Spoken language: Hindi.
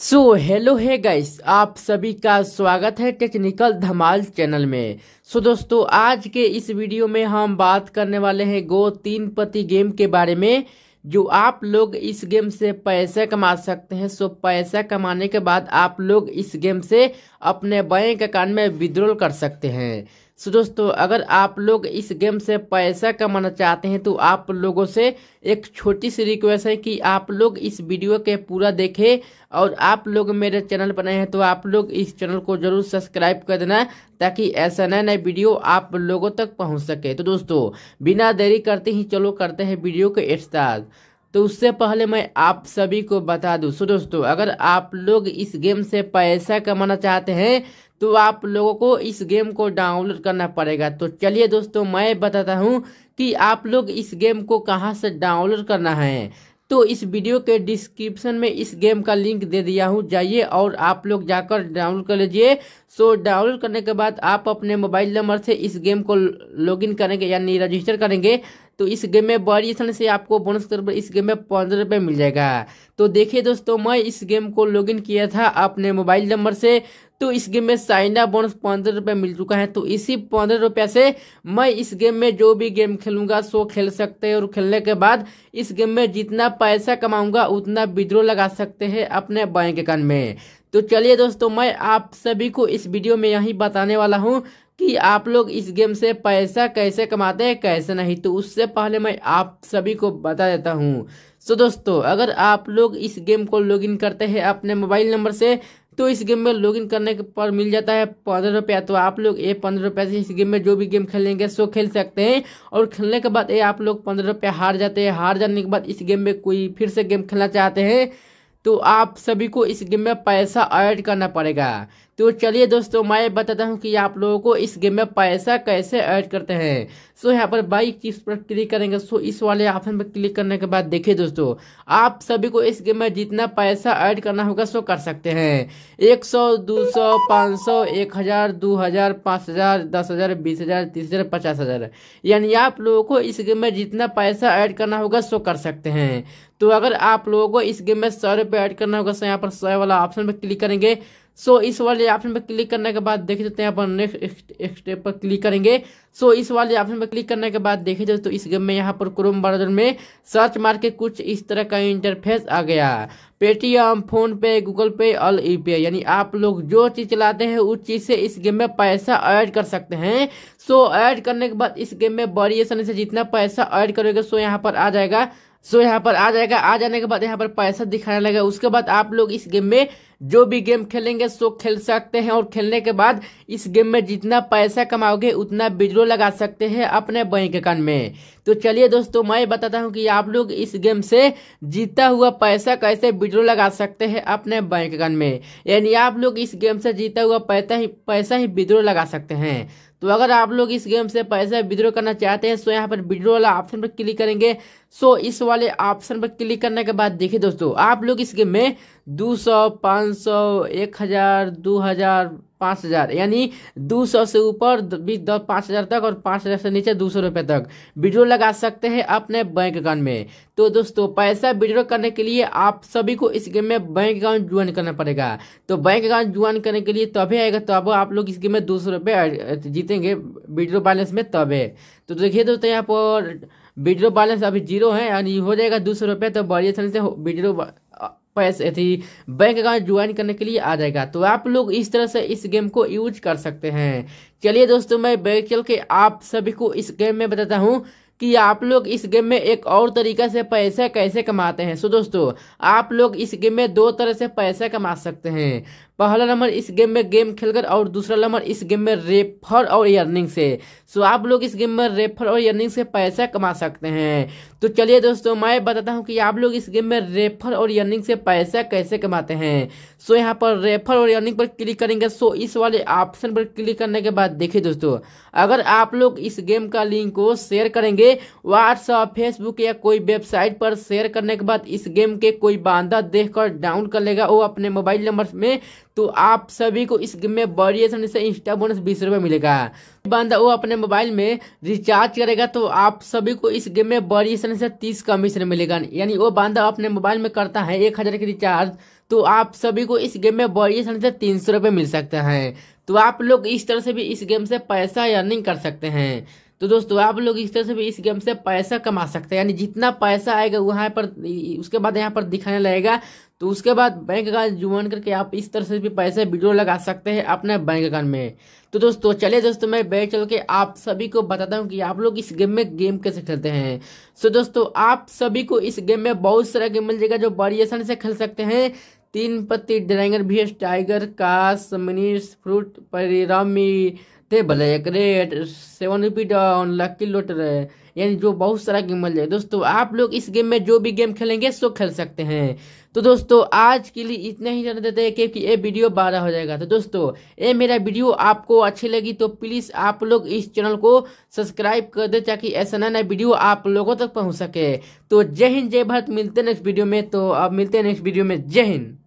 सो हेलो है गाइस आप सभी का स्वागत है टेक्निकल धमाल चैनल में। सो so, दोस्तों आज के इस वीडियो में हम बात करने वाले हैं गो तीन पति गेम के बारे में जो आप लोग इस गेम से पैसे कमा सकते हैं। सो पैसा कमाने के बाद आप लोग इस गेम से अपने बैंक अकाउंट में विद्रोल कर सकते हैं। सो दोस्तों, अगर आप लोग इस गेम से पैसा कमाना चाहते हैं तो आप लोगों से एक छोटी सी रिक्वेस्ट है कि आप लोग इस वीडियो के पूरा देखें और आप लोग मेरे चैनल पर नए हैं तो आप लोग इस चैनल को ज़रूर सब्सक्राइब कर देना ताकि ऐसा नए नए वीडियो आप लोगों तक पहुँच सके। तो दोस्तों, बिना देरी करते ही चलो करते हैं वीडियो को स्टार्ट तो उससे पहले मैं आप सभी को बता दूँ। सो दोस्तों अगर आप लोग इस गेम से पैसा कमाना चाहते हैं तो आप लोगों को इस गेम को डाउनलोड करना पड़ेगा। तो चलिए दोस्तों, मैं बताता हूँ कि आप लोग इस गेम को कहाँ से डाउनलोड करना है। तो इस वीडियो के डिस्क्रिप्शन में इस गेम का लिंक दे दिया हूँ। जाइए और आप लोग जाकर डाउनलोड कर लीजिए। सो, डाउनलोड करने के बाद आप अपने मोबाइल नंबर से इस गेम को लॉगिन करेंगे यानी रजिस्टर करेंगे। तो इस गेम में बड़ी से आपको बोनस के पर इस गेम में पंद्रह रुपये मिल जाएगा। तो देखिए दोस्तों, मैं इस गेम को लॉगिन किया था अपने मोबाइल नंबर से तो इस गेम में साइना बोनस पंद्रह रुपये मिल चुका है। तो इसी पंद्रह रुपये से मैं इस गेम में जो भी गेम खेलूँगा, सो खेल सकते हैं और खेलने के बाद इस गेम में जितना पैसा कमाऊँगा, उतना विड्रो लगा सकते हैं अपने बैंक अकाउंट में। तो चलिए दोस्तों, मैं आप सभी को इस वीडियो में यही बताने वाला हूँ कि आप लोग इस गेम से पैसा कैसे कमाते हैं, कैसे नहीं? तो उससे पहले मैं आप सभी को बता देता हूँ। सो दोस्तों, अगर आप लोग इस गेम को लॉगिन करते हैं अपने मोबाइल नंबर से तो इस गेम में लॉगिन करने पर मिल जाता है पंद्रह रुपया। तो आप लोग ये पंद्रह रुपये से इस गेम में जो भी गेम खेलेंगे, सो खेल सकते हैं। और खेलने के बाद ये आप लोग पंद्रह रुपया हार जाते हैं। हार जाने के बाद इस गेम में कोई फिर से गेम खेलना चाहते हैं तो आप सभी को इस गेम में पैसा ऐड करना पड़ेगा। तो चलिए दोस्तों, मैं बताता हूँ कि आप लोगों को इस गेम में पैसा कैसे ऐड करते हैं। सो यहाँ पर बाइक चीज़ पर क्लिक करेंगे। सो इस वाले ऑप्शन पर क्लिक करने के बाद देखिए दोस्तों, आप सभी को इस गेम में जितना पैसा ऐड करना होगा, सो कर सकते हैं। एक सौ, दो सौ, पाँच सौ, एक हज़ार, दो हज़ार, पाँच हज़ार, दस हज़ार, बीस हज़ार, तीस हज़ार, पचास हज़ार। यानी आप लोगों को इस गेम में जितना पैसा ऐड करना होगा, सो कर सकते हैं। तो अगर आप लोगों को इस गेम में सौ रुपये ऐड करना होगा सो यहाँ पर सौ वाला ऑप्शन पर क्लिक करेंगे। सो so, इस वाले ऑप्शन पर क्लिक करने के बाद देख सकते हैं पर नेक्स्ट स्टेप पर क्लिक करेंगे। सो so, इस वाले ऑप्शन पर क्लिक करने के बाद देखिए दोस्तों इस गेम में यहाँ पर क्रोम ब्राउज़र में सर्च मार के कुछ इस तरह का इंटरफेस आ गया। पेटीएम फ़ोन पे गूगल पे और यू पे यानी आप लोग जो चीज़ चलाते हैं उस चीज़ से इस गेम में पैसा ऐड कर सकते हैं। सो so, ऐड करने के बाद इस गेम में आसानी से जितना पैसा ऐड करोगे सो यहाँ पर आ जाएगा। सो यहाँ पर आ जाएगा। आ जाने के बाद यहाँ पर पैसा दिखाने लगेगा उसके बाद आप लोग इस गेम में जो भी गेम खेलेंगे, सो खेल सकते हैं। और खेलने के बाद इस गेम में जितना पैसा कमाओगे, उतना विड्रो लगा सकते हैं अपने बैंक अकाउंट में। तो चलिए दोस्तों, मैं बताता हूँ कि आप लोग इस गेम से जीता हुआ पैसा कैसे विड्रो लगा सकते हैं अपने बैंक अकाउंट में। यानी आप लोग इस गेम से जीता हुआ पैसा ही पैसा ही विड्रो लगा सकते हैं। तो अगर आप लोग इस गेम से पैसा विड्रॉ करना चाहते हैं सो यहाँ पर विड्रो वाला ऑप्शन पर क्लिक करेंगे। सो इस वाले ऑप्शन पर क्लिक करने के बाद देखिए दोस्तों, आप लोग इस गेम में दो सौ, पाँच सौ, एक हज़ार, दो हज़ार, पाँच हज़ार। यानी दो सौ से ऊपर बीस दस पाँच हज़ार तक और पाँच हज़ार से नीचे दो सौ रुपये तक। विड्रो लगा सकते हैं अपने बैंक अकाउंट में। तो दोस्तों, पैसा विड्रो करने के लिए आप सभी को इस गेम में बैंक अकाउंट ज्वाइन करना पड़ेगा। तो बैंक अकाउंट ज्वाइन करने के लिए तभी आएगा, तब आप लोग इस गेम में दो सौ रुपये जीतेंगे विड्रो बैलेंस में तब तो देखिए दोस्तों, यहाँ पर विड्रो बैलेंस अभी ज़ीरो है, यानी हो जाएगा दो सौ रुपये तो बढ़िया से विड्रो पैसे थी बैंक अकाउंट ज्वाइन करने के लिए आ जाएगा। तो आप लोग इस तरह से इस गेम को यूज़ कर सकते हैं। चलिए दोस्तों, मैं बैग चल के आप सभी को इस गेम में बताता हूँ कि आप लोग इस गेम में एक और तरीका से पैसे कैसे कमाते हैं। सो दोस्तों, आप लोग इस गेम में दो तरह से पैसे कमा सकते हैं। पहला नंबर इस गेम में गेम खेलकर और दूसरा नंबर इस गेम में रेफर और अर्निंग से। सो आप लोग इस गेम में रेफर और अर्निंग से पैसा कमा सकते हैं। तो चलिए दोस्तों, मैं बताता हूँ कि आप लोग इस गेम में रेफर और अर्निंग से पैसा कैसे कमाते हैं। सो यहाँ पर रेफर और अर्निंग पर क्लिक करेंगे। सो इस वाले ऑप्शन पर क्लिक करने के बाद देखिए दोस्तों, अगर आप लोग इस गेम का लिंक को शेयर करेंगे व्हाट्सअप फेसबुक या कोई वेबसाइट पर शेयर करने के बाद इस गेम के कोई बांधा देखकर डाउन कर लेगा। वो अपने मोबाइल नंबर में तो आप सभी को इस गेम में बड़ी आसानी से इंस्टा बोनस बीस रुपए मिलेगा। बंदा वो अपने मोबाइल में रिचार्ज करेगा तो आप सभी को इस गेम में बड़ी आसानी से तीस कमीशन मिलेगा। यानी वो बंदा अपने मोबाइल में करता है, एक हज़ार की रिचार्ज तो आप सभी को इस गेम में बड़ी आसानी से तीन सौ रुपये मिल सकते हैं। तो आप लोग इस तरह से भी इस गेम से पैसा अर्निंग कर सकते हैं। तो दोस्तों, आप लोग इस तरह से भी इस गेम से पैसा कमा सकते हैं। यानी जितना पैसा आएगा वहाँ पर उसके बाद यहाँ पर दिखाने लगेगा। तो उसके बाद बैंक अकाउंट ज्वाइन करके आप इस तरह से भी पैसे वीडियो लगा सकते हैं अपने बैंक अकाउंट में। तो दोस्तों, चलिए दोस्तों, मैं बैठ चल के आप सभी को बताता हूँ कि आप लोग इस गेम में गेम कैसे खेलते हैं। सो दोस्तों, आप सभी को इस गेम में बहुत सारा गेम मिल जाएगा जो आसानी से खेल सकते हैं। तीन पत्ती ड्रैगन भी टाइगर कास मिनीस फ्रूट परिरामी ते black red seven rupee down lucky लोटर यानी जो बहुत सारा गेम मिल जाए। दोस्तों, आप लोग इस गेम में जो भी गेम खेलेंगे, सो खेल सकते हैं। तो दोस्तों, आज के लिए इतना ही जान देते हैं क्योंकि ये वीडियो बारह हो जाएगा। तो दोस्तों, ये मेरा वीडियो आपको अच्छी लगी तो प्लीज़ आप लोग इस चैनल को सब्सक्राइब कर दे ताकि ऐसा नया नया वीडियो आप लोगों तक पहुँच सके। तो जय हिंद, जय भारत। मिलते हैं नेक्स्ट वीडियो में। तो अब मिलते हैं नेक्स्ट वीडियो में। जय हिंद।